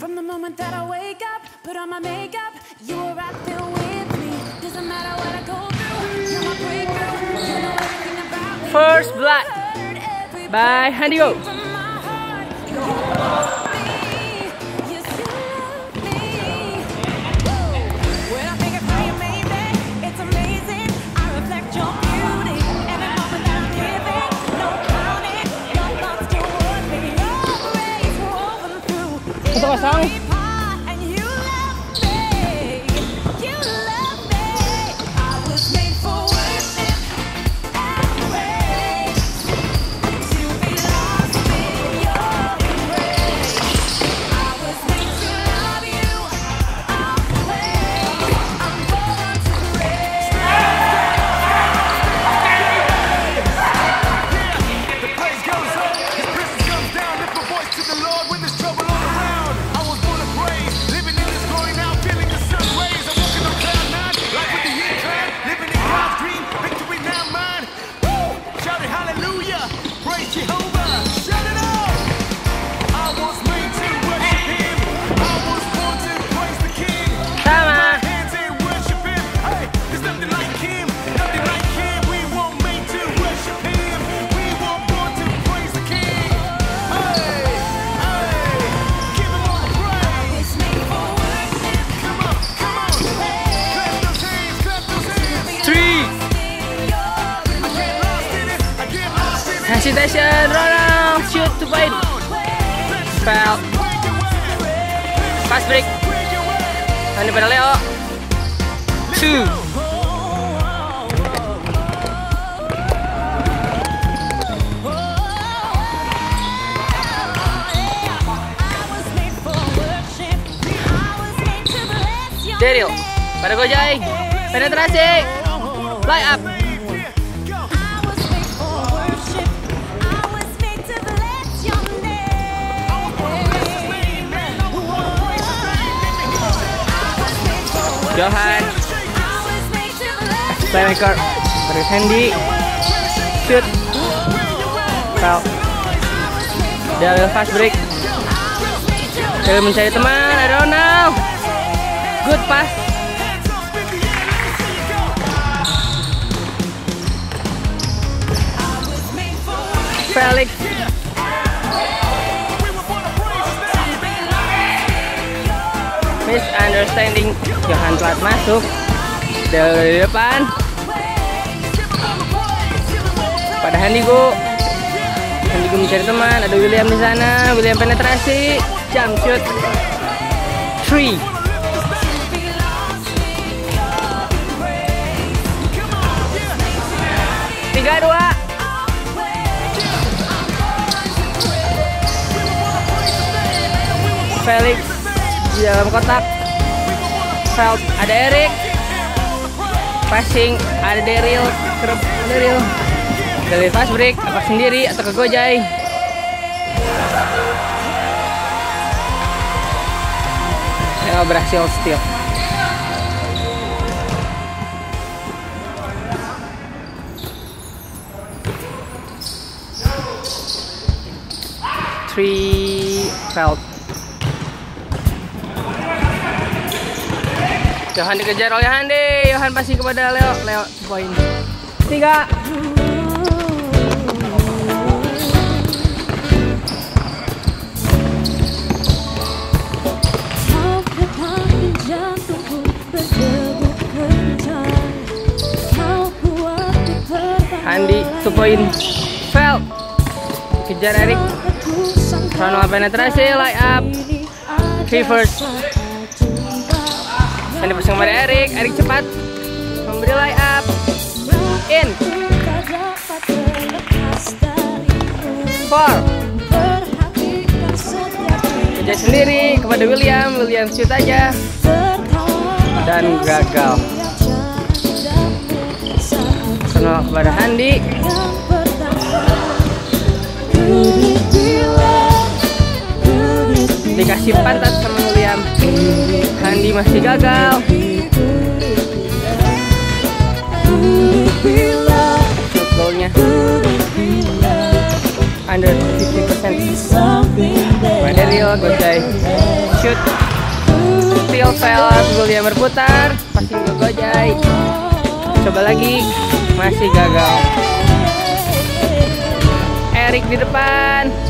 From the moment that I wake up, put on my makeup, you are right there with me. Doesn't matter what I go through, you're my breakthrough. You know everything about me. First blood by Handigo. Masuk pasang. Daryl. Pada Gojai. Penetrasi. Line up. Johan. Playmaker. Pada Handy. Shoot. Foul. Daryl fast break. Daryl mencari teman. Good pass. Felix. Misunderstanding. Johan telat masuk. Dari depan. Pada Handigo. Handigo mencari teman. Ada William di sana. William penetrasi. Jump shoot. Three. Tiga dua. Felix di dalam kotak. Felt ada Eric. Passing ada Daryl. Kerep Daryl. Dari fast break apa sendiri atau ke Gojai. Ya berhasil steal. Three felt. Johan dikejar oleh Hande. Johan pasti kepada Leo. Leo poin. Tiga. Handi two point. Felt. Kejar Erik. Ronald penetrasi. Line up. Reverse. Handi pasang kepada Erik. Erik cepat. Memberi line up. In. Four. Kejar sendiri kepada William. William shoot aja. Dan gagal. Ronald kepada Handi. Dikasih pantat sama William. Handi masih gagal. Goalnya under 50%. Maderio Gojai. Shoot. Steel fail Gulia berputar Passing ke Gojai Coba lagi Masih gagal Erik di depan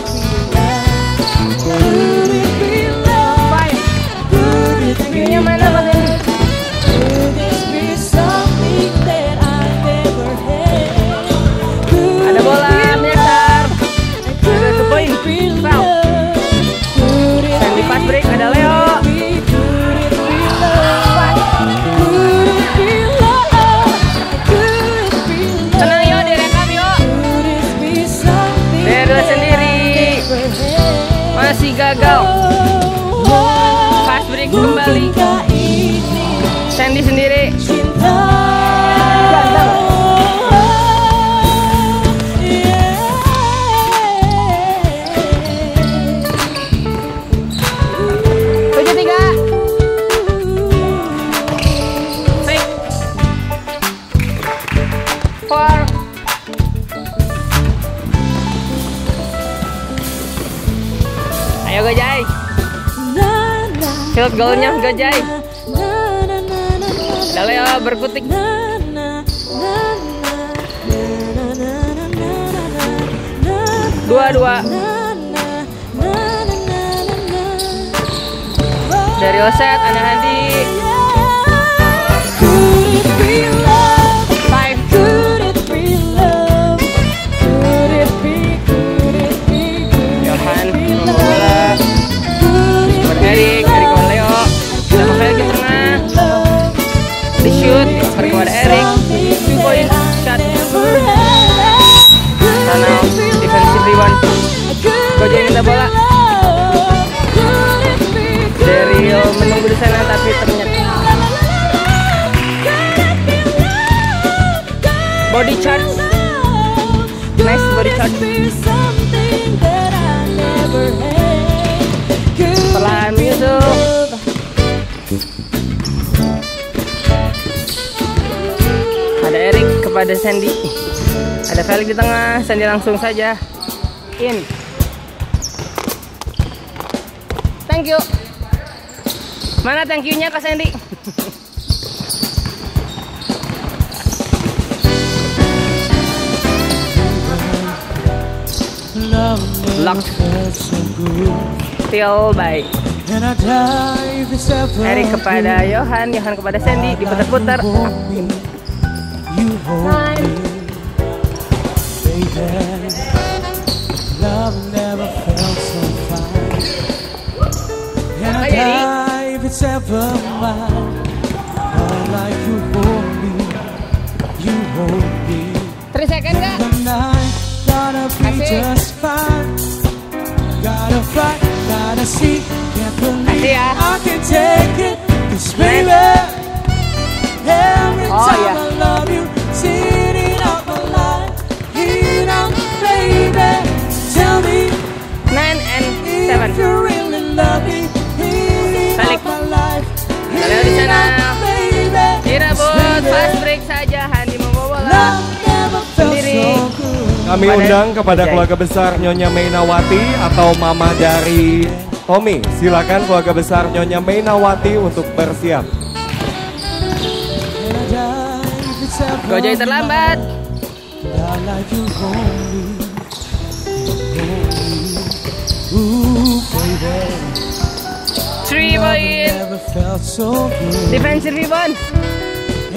Ayo Gojai. Shoot golnya Gojai. Leo berkutik. Dua dua Dari Oset ada Handi Kepada Erik Two point shot Sana defensive rebound Gojek minta bola? Menunggu di sana tapi ternyata. Body charge. Nice body charge kepada Sandy. Ada Felix di tengah Sandy langsung saja. In. Thank you. Mana thank you-nya Kak Sandy? Locked. Still by Erik kepada Johan Johan kepada Sandy Diputar-putar You hold Nine. me, baby. Love never felt so fine. And I Hi, Eddie. die if it's ever mine. Oh, like you hold me, you hold me. 3 second kak The night gonna be just fine. Gotta fight, gotta see. Can't believe ah. I can take it. Kami Kepada undang kepada keluarga besar Nyonya Mainawati atau mama dari Tommy. Silakan keluarga besar Nyonya Mainawati untuk bersiap. Gojek terlambat. Three point Defensive rebound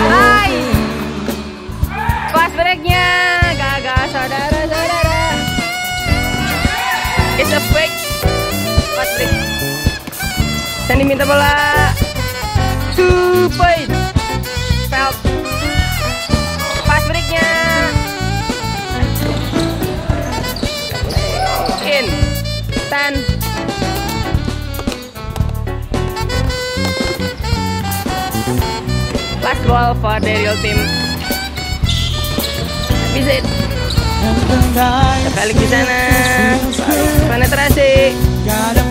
Hai. Fast breaknya. Gagal saudara-saudara. It's a break. Pas break. Saya minta bola. Two point.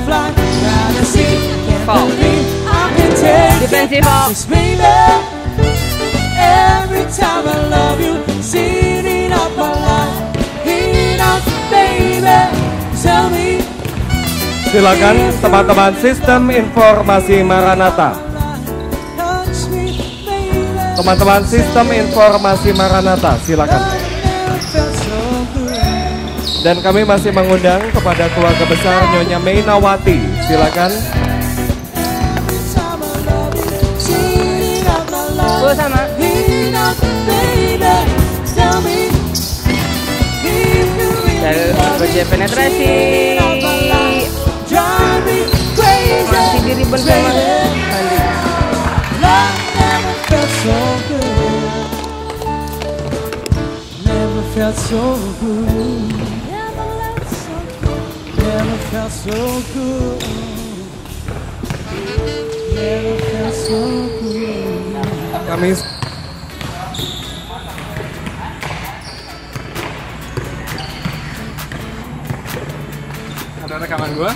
Fly, gotta see. Can't Foul. believe I can take it. Defensive foul. This baby, every time I love you, sitting up my life, heat up, baby. Tell me, Silakan teman-teman sistem informasi Maranatha. Teman-teman sistem informasi Maranatha, silakan. Dan kami masih mengundang kepada keluarga besar Nyonya Mainawati. Silakan. Bagian penetrasi. Masih di ribbon sama so good. Never felt so good. Never felt so good. Never felt so good. Kami Ada rekaman gua?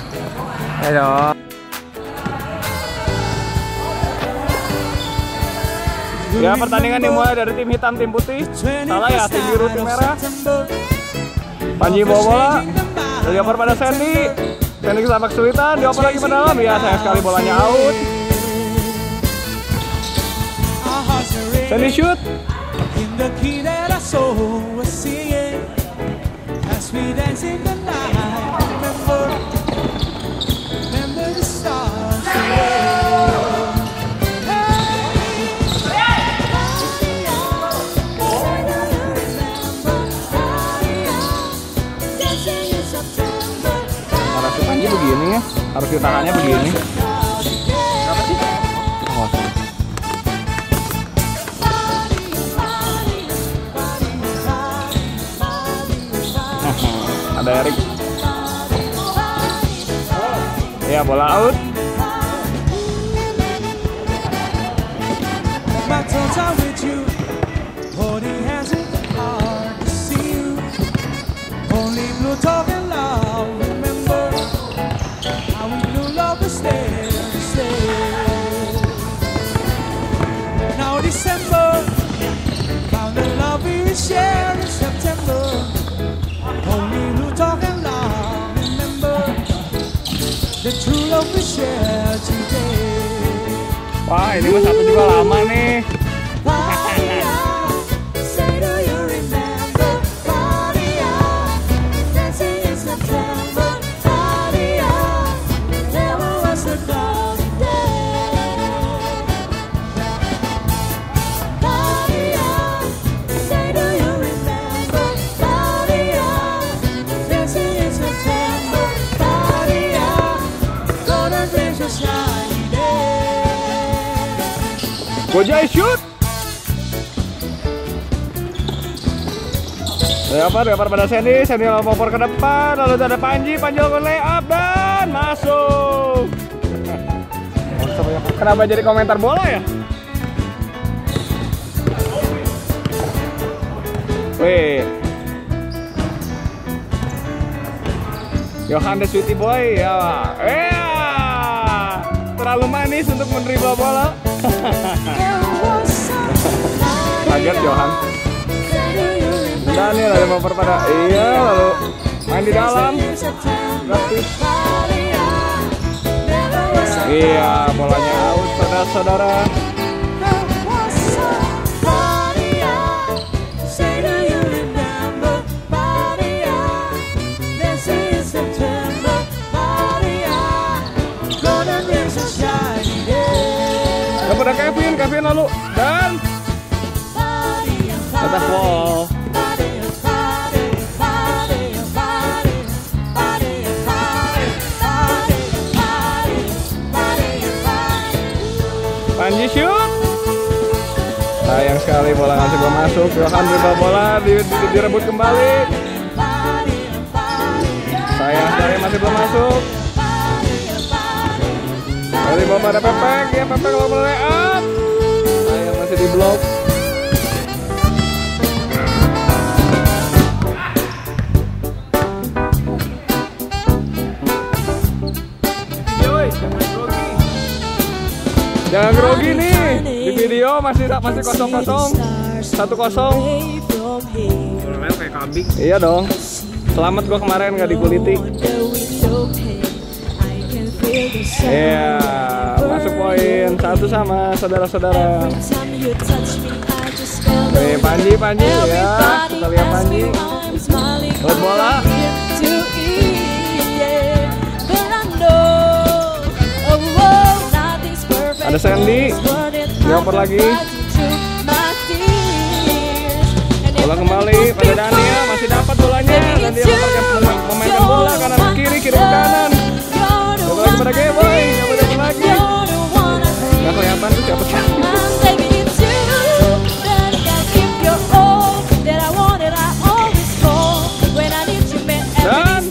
Ayo. Ya pertandingan dimulai dari tim hitam tim putih. Salah ya tim biru tim merah. Panji bawa bola. Dioper pada Sandy. Sandy sama kesulitan. Dioper lagi ke dalam. Ya sayang sekali bolanya out. Sandy shoot. In the. Harus ditahannya begini. Oh, ada Erik. Ya bola out. Wah ini mah satu juga lama nih. Gojai shoot. Leopard, Leopard pada Sandy, Sandy ngoper ke depan, lalu ada Panji, Panji lakukan layup dan masuk. Kenapa jadi komentar bola ya? Wih. Johannes Sweetie Boy ya. Eh, terlalu manis untuk menerima bola. Kaget Johan. Dan ini lalu memper pada iya lalu main di dalam. Iya, bolanya out saudara-saudara. kepada Kevin Kevin lalu. Dan tetap Paul Panji shoot sayang sekali bola nggak coba masuk. Johan coba bola di, di, direbut kembali. Sayang sekali masih belum masuk. Dari bawah ada Pepek, ya Pepek kalau mau layup. Sayang masih di blok. Jangan grogi nih. Di video masih masih kosong kosong. Satu kosong. Iya dong. Selamat gua kemarin nggak dikuliti. Iya, masuk poin satu sama saudara-saudara. Nih Panji, Panji ya, kita lihat Panji. Buat bola. Ada Sandy. Dioper lagi. Bola kembali pada Daniel, masih dapat bolanya dan dia memperkan memainkan bola kanan kiri, kiri ke kanan. Coba lagi pada Geboy, coba dapat lagi. Gak kelihatan tuh siapa sih. Dan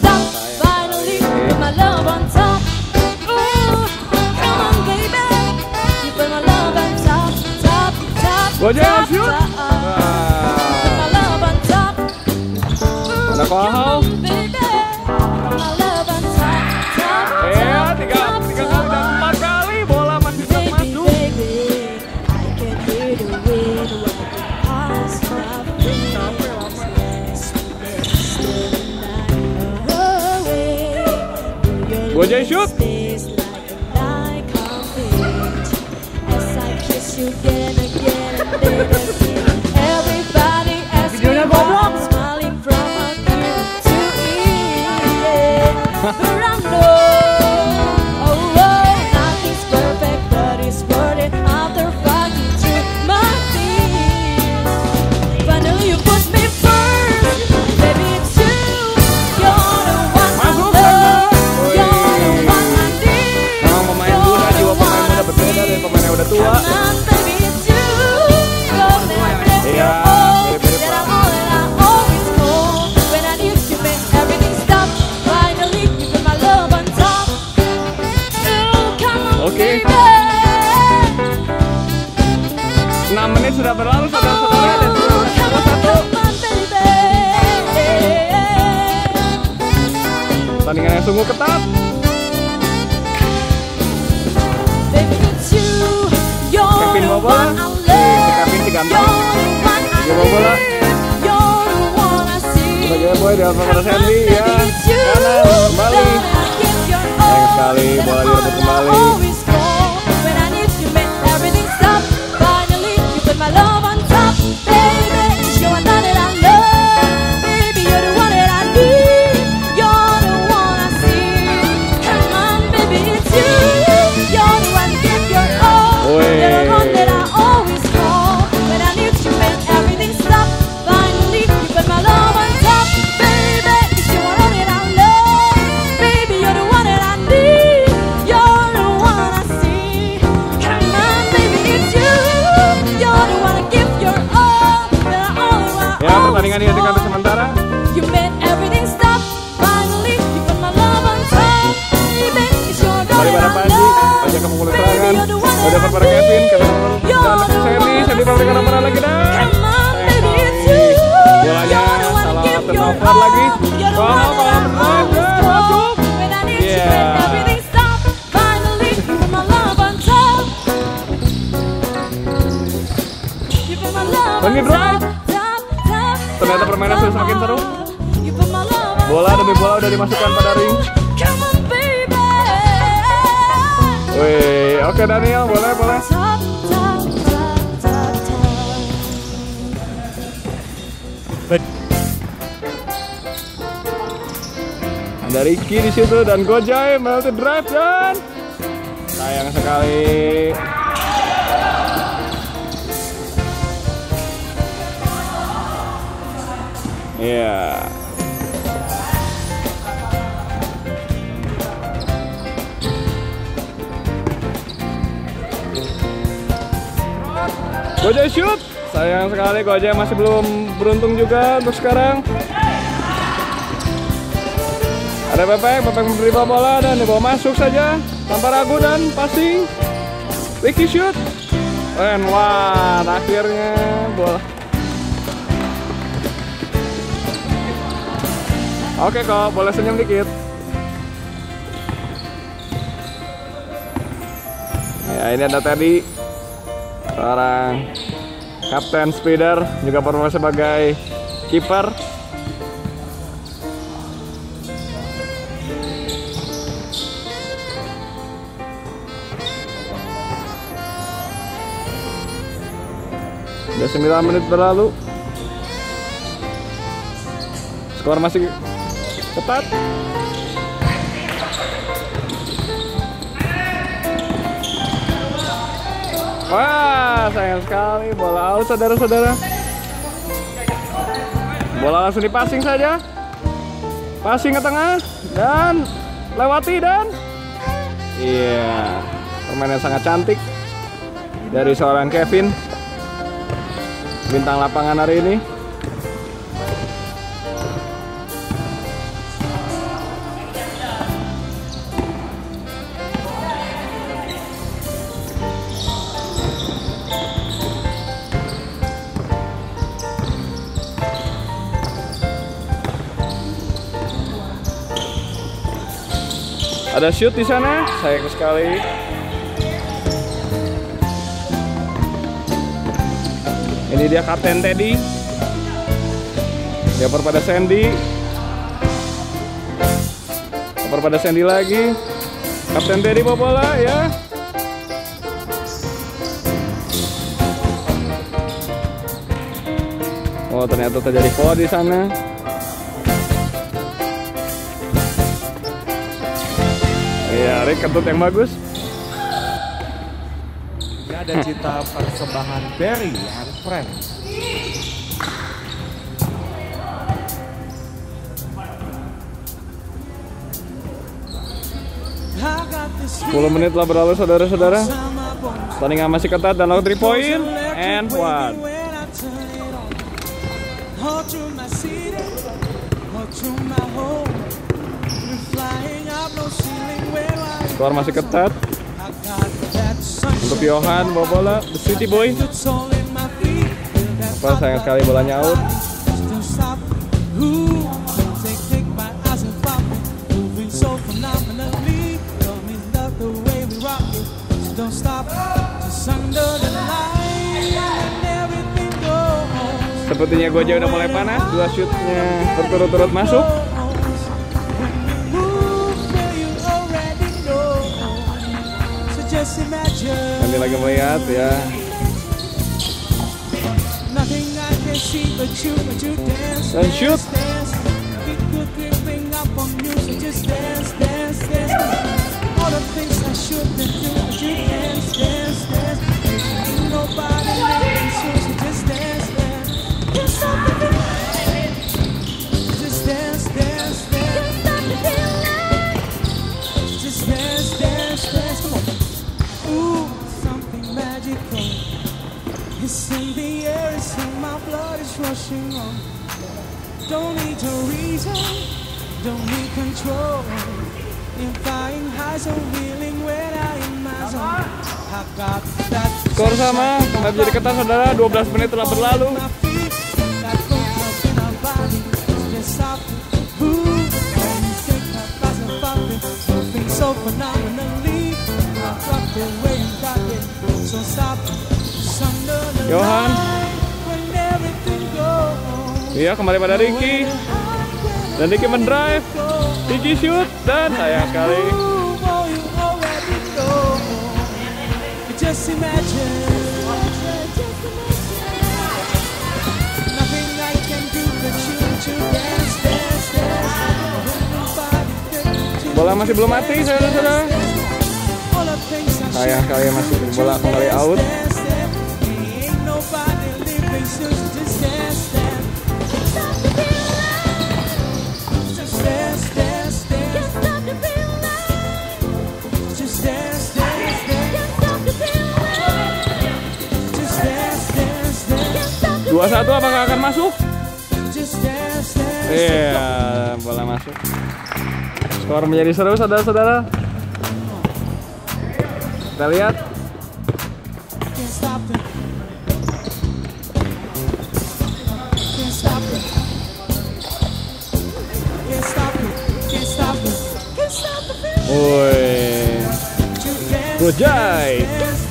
Gojek shoot. Wah, Gojek bawa bola. need. You're the one I see. Sebagai boy di pada Sandy ya. Kanan kembali. Sayang sekali, bola direbut kembali. Need you, Yeah. when everything stop. Finally, you put my love on top. You put my love Let me on drive. top, top, top, Ternyata permainan sudah semakin seru. Bola demi bola udah dimasukkan pada ring. Wih, oke Daniel, boleh boleh. Ada Ricky di situ dan Gojai melted drive dan sayang sekali. Iya. Gojai shoot. Sayang sekali Gojek masih belum beruntung juga untuk sekarang. Ada Bebek, Bebek menerima bola dan dibawa masuk saja tanpa ragu dan passing. Ricky shoot. Keren, wah akhirnya bola. Oke kok, boleh senyum dikit. Ya ini ada Teddy, seorang kapten speeder, juga berfungsi sebagai kiper. Sudah 9 menit berlalu. Skor masih ketat. Wah, sayang sekali bola out saudara-saudara. Bola langsung dipassing saja. Passing ke tengah dan lewati dan iya, permainan sangat cantik dari seorang Kevin bintang lapangan hari ini. Ada shoot di sana, sayang sekali. Ini dia Kapten Teddy. Dia pada Sandy. Oper pada Sandy lagi. Kapten Teddy bawa bola ya. Oh ternyata terjadi foul di sana. Iya, Rick kentut yang bagus. Ini ada cita persembahan Berry and Friends. 10 menit lah berlalu saudara-saudara. Pertandingan masih ketat dan lalu 3 point and one. All through my home. We're flying up no ceiling Skor masih ketat untuk Johan bawa bola the City Boy. Wah, sayang sekali bolanya out. Sepertinya Goja udah mulai panas, dua shootnya berturut-turut masuk. Lagi melihat ya. Nothing I can see but you, but you dance, dance, dance. Don't need a reason, don't need control. If flying high, so feeling when I in my zone. I got that. Skor sama, kembali menjadi ketat saudara. 12 menit telah berlalu. In Johan. Iya, kembali pada Ricky. Dan Ricky mendrive. Ricky shoot dan sayang sekali. Just imagine. Bola masih belum mati saudara-saudara. Sayang sekali masih bola kembali out. Dua satu apakah akan masuk? Iya, yeah, bola masuk. Skor menjadi seru saudara-saudara. Kita lihat. Woi. Good job.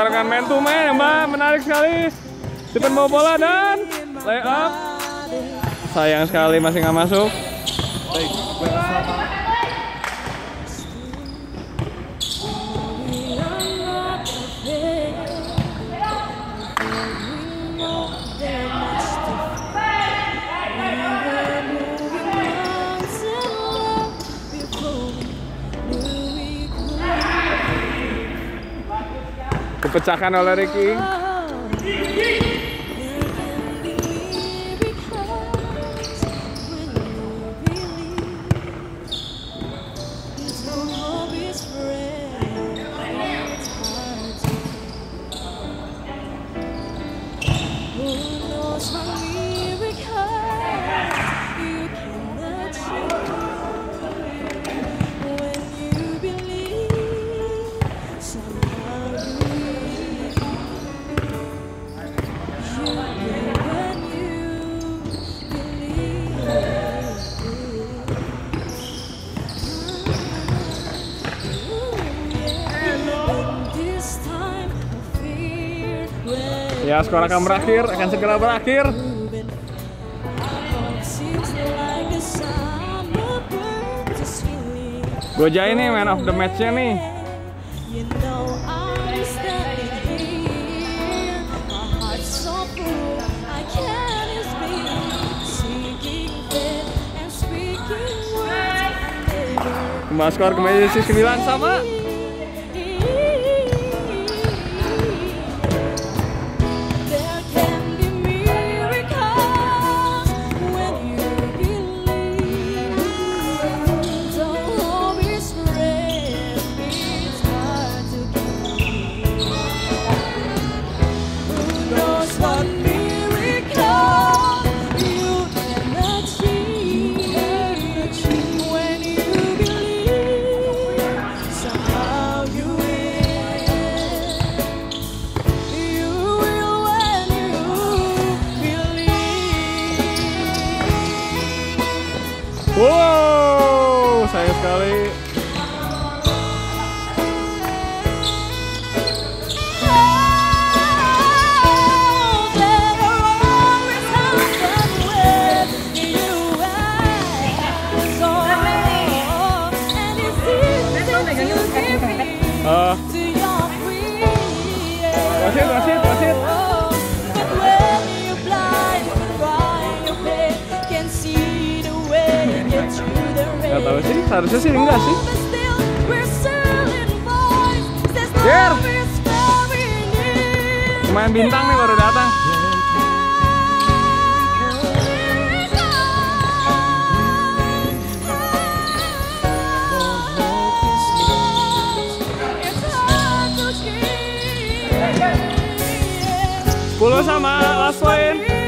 melontarkan man to eh, man Mbak, menarik sekali. Depan bawa bola dan lay up Sayang sekali masih nggak masuk. dipecahkan oleh Ricky. Ya, skor akan berakhir, akan segera berakhir. Goja ini man of the match-nya nih. Kembali skor kembali sembilan sama Main bintang nih baru datang. Pulau sama last.